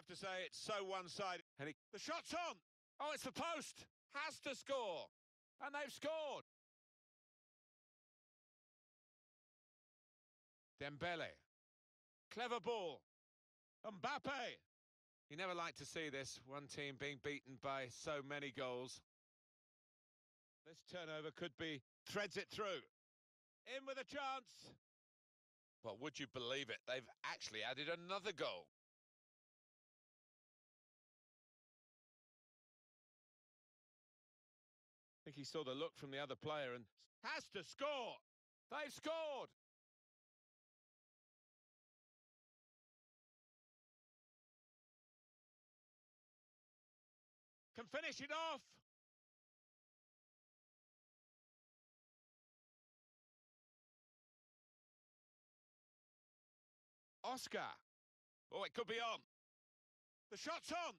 have to say it's so one-sided. And he, the shot's on. Oh, it's the post. Has to score. And they've scored. Dembele. Clever ball. Mbappe. You never like to see this, one team being beaten by so many goals. This turnover could be, threads it through. In with a chance. Well, would you believe it? They've actually added another goal. Think he saw the look from the other player and has to score. They've scored. Can finish it off. Oscar. Oh, it could be on. The shot's on.